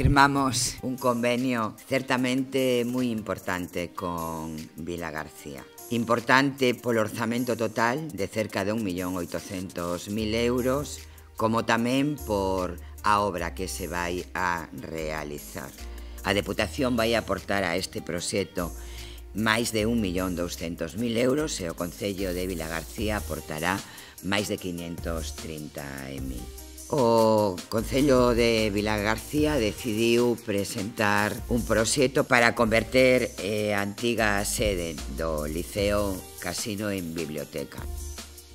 firmamos un convenio certamente moi importante con Vila García. Importante polo orzamento total de cerca de 1.800.000 euros, como tamén por a obra que se vai a realizar. A Deputación vai aportar a este proxecto máis de 1.200.000 euros e o Concello de Vila García aportará máis de 530.000 o Concello de Vilagarcía decidiu presentar un proxecto para converter eh, a antiga sede do Liceo Casino en biblioteca.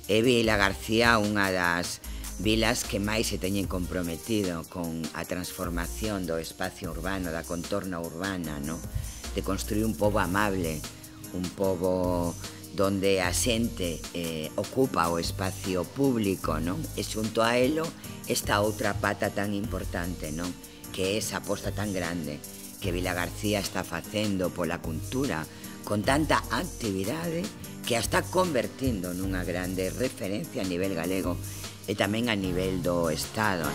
E Vila García unha das vilas que máis se teñen comprometido con a transformación do espacio urbano, da contorna urbana, no? de construir un pobo amable, un pobo donde a xente eh, ocupa o espacio público, non? E xunto a elo esta outra pata tan importante, non? Que é esa aposta tan grande que Vila García está facendo pola cultura con tanta actividade que a está convertindo nunha grande referencia a nivel galego e tamén a nivel do Estado.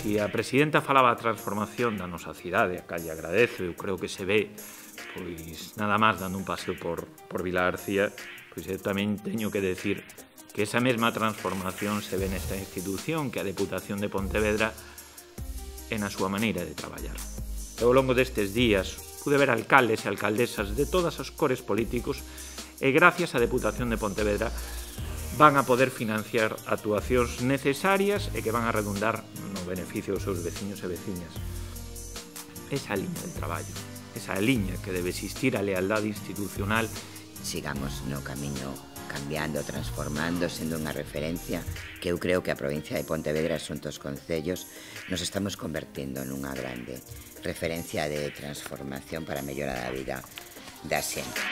Si a presidenta falaba a transformación da nosa cidade, a calle agradezo, eu creo que se ve pois nada máis dando un paseo por, por Vila García, pois eu tamén teño que decir que esa mesma transformación se ve nesta institución que a Deputación de Pontevedra e na súa maneira de traballar. E ao longo destes días pude ver alcaldes e alcaldesas de todas as cores políticos e gracias á Deputación de Pontevedra van a poder financiar actuacións necesarias e que van a redundar no beneficio dos seus veciños e veciñas. Esa liña de traballo, esa liña que debe existir a lealdade institucional. Sigamos no camiño cambiando, transformando, sendo unha referencia que eu creo que a provincia de Pontevedra e xuntos concellos nos estamos convertindo nunha grande referencia de transformación para a mellora da vida da xente.